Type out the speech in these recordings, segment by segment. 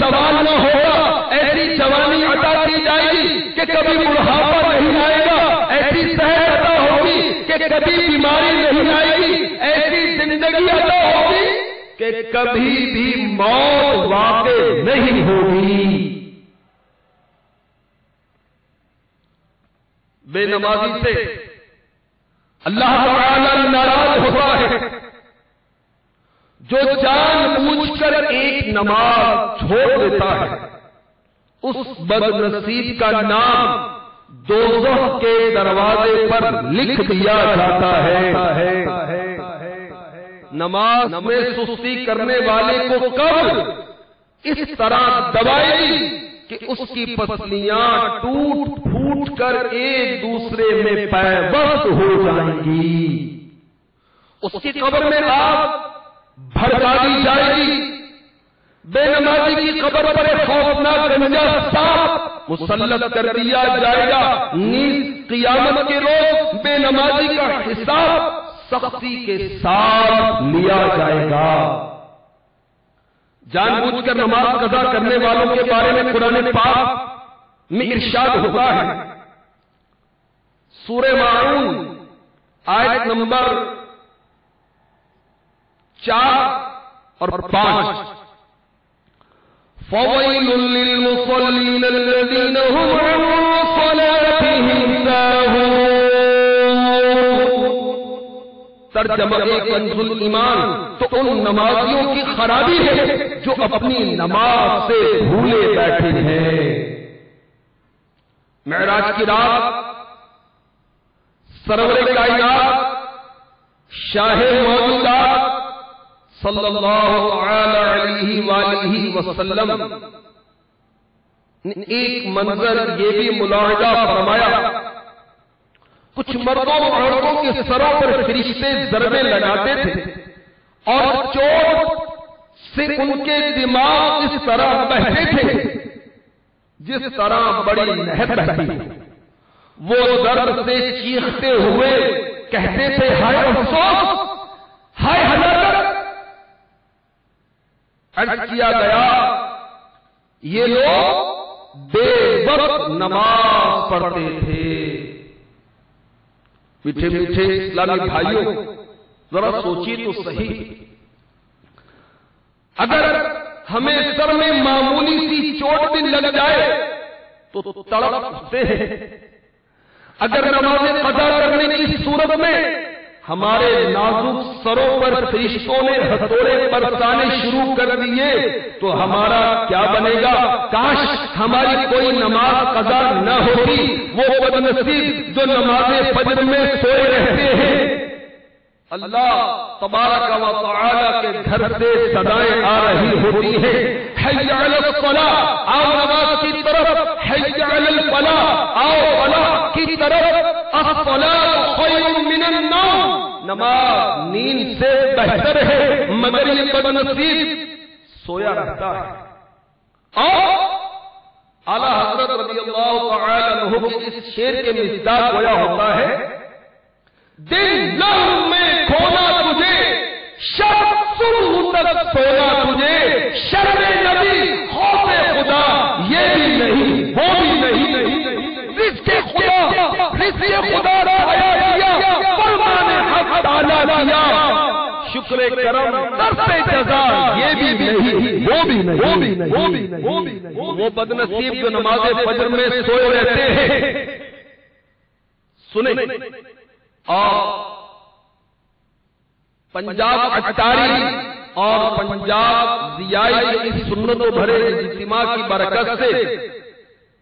سوال نہ ہوگا، ایسی جوانی عطا کی جائے گی کہ کبھی بڑھاپا نہیں آئے گا، ایسی صحت عطا ہوگی کہ کبھی بیماری نہیں آئے گی، ایسی زندگی عطا ہوگی کہ کبھی بھی موت واقع نہیں ہوگی۔ بے نمازی سے اللہ تعالی ناراض ہوتا ہے۔ جو جان بوجھ کر ایک نماز چھوڑ دیتا ہے، اس بد نصیب کا نام دوزخ کے دروازے پر لکھ دیا جاتا ہے۔ نماز میں سستی کرنے والے کو کب اس طرح دبائے گی کہ اس کی پسلیاں ٹوٹ پھوٹ کر ایک دوسرے میں پیبست ہو جائیں گی۔ اس کی قبر میں آپ بھڑکا دی جائے گی۔ بے نمازی کی قبر پر خوفناک گنجا صاف مسلط کر دیا جائے گا۔ نیز قیامت کے روز بے نمازی کا حساب سختی کے ساتھ لیا جائے گا۔ جان بوجھ کر نماز قضا کرنے والوں کے بارے میں قرآن پاک میں ارشاد ہوتا ہے۔ سورہ معون آیت نمبر چار اور پانچ۔ فويل للمصلين الذين هم عن صلاتهم ترجمہ کنز ایمان تو ان نمازیوں کی خرابی ہے جو اپنی نماز سے بھولے بیٹھے ہیں۔ معراج کی رات سرور کائنات شاہ موجودات صلی اللہ علیہ وآلہ وسلم. ایک منظر یہ بھی ملاحظہ فرمایا، کچھ مردوں عورتوں کے سروں پر فرشتے ضربے لگاتے تھے اور چوٹ سے ان کے دماغ اس طرح بہتے تھے جس طرح بڑی نہر بہتی وہ درد سے چیختے ہوئے کہتے تھے، ہائے افسوس! ہائے ہلاکت کیا گیا، یہ لوگ بے وقت نماز پڑھتے تھے۔ میٹھے میٹھے اسلامی بھائیوں، ذرا سوچیے تو صحیح۔ اگر ہمیں سر میں معمولی سی چوٹ بھی لگ جائے، تو تڑپتے ہیں۔ اگر نماز قضا کرنے کی صورت میں ہمارے نازک سروں پر فرشتوں نے ہتھوڑے برسانے شروع کر دیے تو ہمارا کیا بنے گا؟ کاش ہماری کوئی نماز قضا نہ ہوگی وہ بد نصیب جو نماز فجر میں سوئے رہتے ہیں۔ اللہ تبارک و تعالی کے گھر سے صدائیں آ رہی ہوتی ہیں۔ آؤ نماز کی طرف، حی علی الفلاح آؤ فلاح کی طرف۔ من النوم. نماز نیند سے بہتر ہے مگر یہ بد نصیب سویا رہتا ہے۔ اور اعلی حضرت رضی اللہ تعالی عنہ کے اس شعر کے مصداق گویا ہوتا ہے دن لہو میں کھونا تجھے، شب صبح تک سونا تجھے، شرم شکر کرم درس جزا، یہ بھی نہیں، وہ بھی نہیں، وہ بھی نہیں، وہ بھی نہیں، وہ بدنصیب جو نماز فجر میں سوئے رہتے ہیں۔ سنیں اور پنجاب اٹاری اور پنجاب ضیائی کی سنت بھرے اجتماع کی برکت سے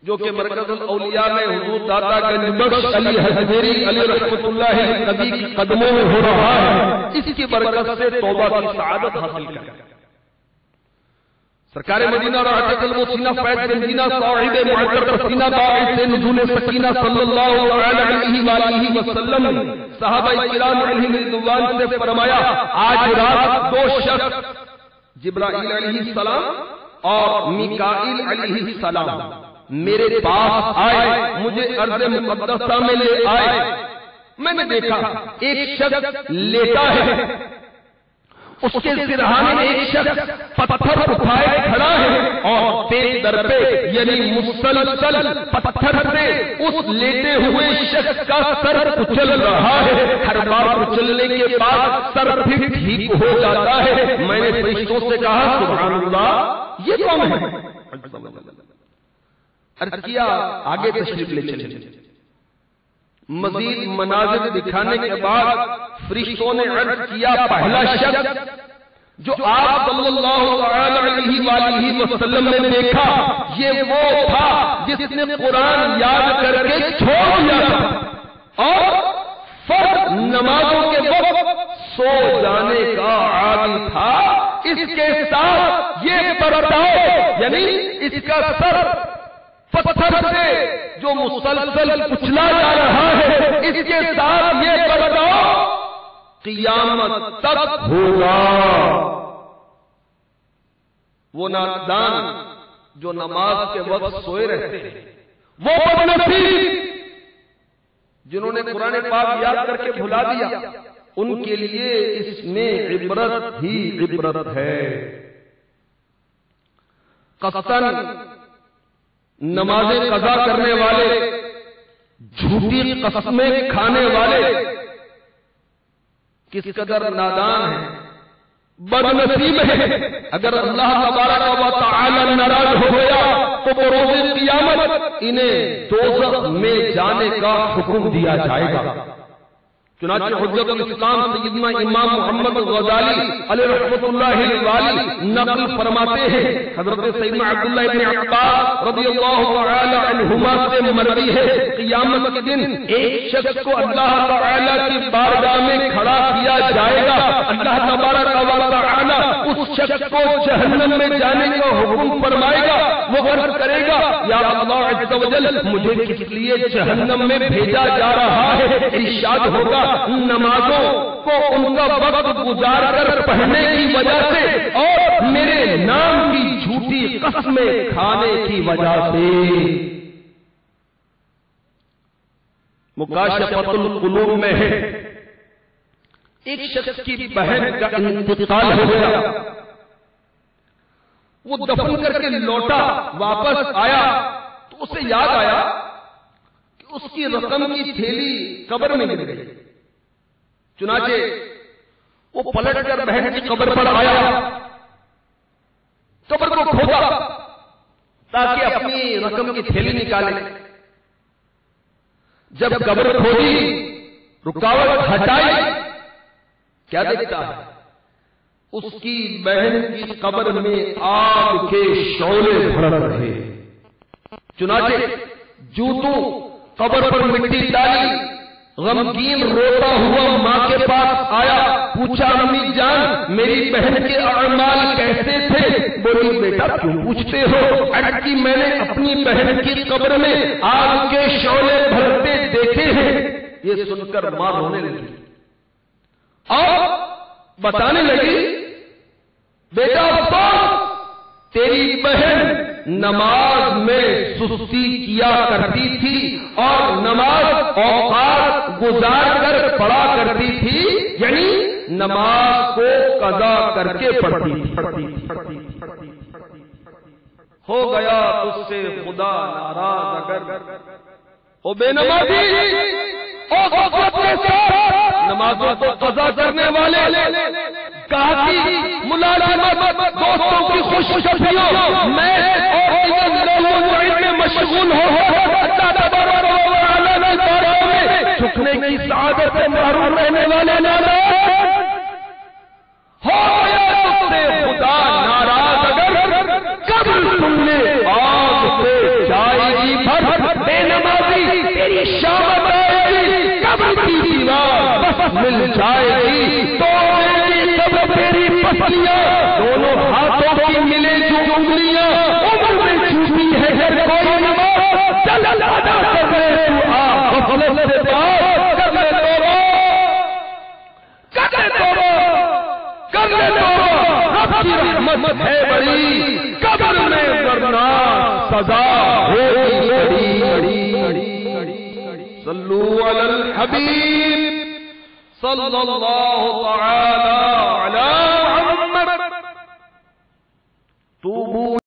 جو کہ مرکز الاولیاء میں حضور داتا گنج بخش علی حضیری علی رحمت اللہ نبی کی قدموں میں ہو رہا ہے۔ اس کی برکت سے توبہ کی سعادت حاصل کریں۔ سرکار مدینہ راحت قلب و سینہ فیض بنزینہ صاحب معتبر سینہ باعث نزول سکینہ صلی اللہ علیہ وآلہ وسلم صحابہ کرام علیہ رضوان سے فرمایا آج رات دو شخص جبرائیل علیہ السلام اور میکائیل علیہ السلام میرے پاس آئے مجھے ارض مقدسہ میں لے آئے۔ میں نے دیکھا ایک شخص لیٹا ہے۔ اس کے سرحانے ایک شخص پتھر اٹھائے کھڑا ہے۔ اور ایک در پہ یعنی مسلسل پتھر سے اس لیٹے ہوئے شخص کا سر کچل رہا ہے۔ ہر بار کچلنے کے بعد سر پھر ٹھیک ہو جاتا ہے۔ میں نے فرشتوں سے کہا سبحان اللہ یہ کون ہے؟ عرض کیا، آگے تشریف لے چلے مزید مناظر دکھانے کے بعد فرشتوں نے عرض کیا، پہلا شخص جو آپ صلی اللہ علیہ وآلہ وسلم نے دیکھا، یہ وہ تھا جس نے قرآن یاد کر کے چھوڑ دیا اور فرد نمازوں کے وقت سو جانے کا عادی تھا۔ اس کے ساتھ یہ برتاؤ یعنی اس کا سر پتھر سے جو مسلسل کچلا جا رہا ہے، اس کے ساتھ یہ برتاؤ قیامت تک ہوگا۔ وہ نادان جو نماز کے وقت سوئے رہتے ہیں، وہ بدنصیب جنہوں نے قرآن پاک یاد کر کے بھلا دیا، ان کے لیے اس میں عبرت ہی عبرت ہے۔ قطن نمازیں قضا کرنے والے جھوٹی قسمیں کھانے والے کس قدر نادان ہیں بد نصیب ہے اگر اللہ تبارک و تعالی ناراض ہو گیا تو بروز قیامت انہیں دوزخ میں جانے کا حکم دیا جائے گا۔ چنانچہ حجت الاسلام سیدنا امام محمد غزالی علیہ رحمت اللہ الوالی نقل فرماتے ہیں۔ حضرت سیدنا عبداللہ ابن عباس رضی اللہ تعالی عنہما سے مروی ہے۔ قیامت کے دن ایک شخص کو اللہ تعالی کی بارگاہ میں کھڑا کیا جائے گا اللہ تبارک و تعالی اس شخص کو جہنم میں جانے کا حکم فرمائے گا، وہ غرض کرے گا، یا اللہ عز و جل، مجھے کس لیے جہنم میں بھیجا جا رہا ہے؟ ارشاد ہوگا نمازوں کو ان کا وقت گزار کر پڑھنے کی وجہ سے اور میرے نام کی جھوٹی قسمیں کھانے کی وجہ سے۔ مکاشفت القلوب میں ہے۔ ایک شخص کی بہن کا انتقال ہو گیا۔ وہ دفن کر کے لوٹا واپس آیا۔ تو اسے یاد آیا کہ اس کی رقم کی تھیلی قبر میں گر گئی۔ چنانچہ وہ پلٹ کر بہن کی قبر پر آیا۔ قبر کو کھودا تاکہ اپنی رقم کی تھیلی نکالے۔ جب قبر کھودی رکاوٹ ہٹائی کیا دیکھتا ہے؟ اس کی بہن کی قبر میں آگ کے شعلے بھڑ رہے۔ چنانچہ جوتوں قبر پر مٹی ڈالی غمگین روتا ہوا ماں کے پاس آیا پوچھا امی جان میری بہن کے اعمال کیسے تھے؟ بولی بیٹا کیوں پوچھتے ہو؟ اٹکی میں نے اپنی بہن کی قبر میں آگ کے شعلے بھرتے دیکھے ہیں۔ یہ سن کر ماں رونے لگی۔ اور بتانے لگی بیٹا افسوس تیری بہن نماز میں سستی کیا کرتی تھی اور نماز اوقات گزار کر پڑھا کرتی تھی یعنی نماز کو قضا کر کے پڑھتی تھی. ہو گیا اس سے خدا ناراض اگر۔ او بے نمازی! او نمازوں کو قضا کرنے والے کہا ملازمت دوستوں کی خوش خوشیوں میں مشغول ہو چھکنے کی سعادت محروم رہنے والے نانا ہو خدا ناراض اگر کب تم نے آگ سے جائے گی بھر بے نمازی تیری شامت آئے گی کب کی دیوار بس مل جائے گی۔ تو سب تیری پسلیاں دونوں ہاتھوں کی ملے جو انگلیاں۔ عمر میں چھوٹی ہے، ہر کوئی نماز۔ چل ادا کر رہے تو آ غفلت سے بات کر لے توبہ کر لے توبہ کر لے توبہ رب۔ کی رحمت ہے بڑی۔ قبر میں ورنہ سزا ہوگی۔ بڑی صلو علی الحبیب۔ صلى الله تعالى على محمد. طوبوا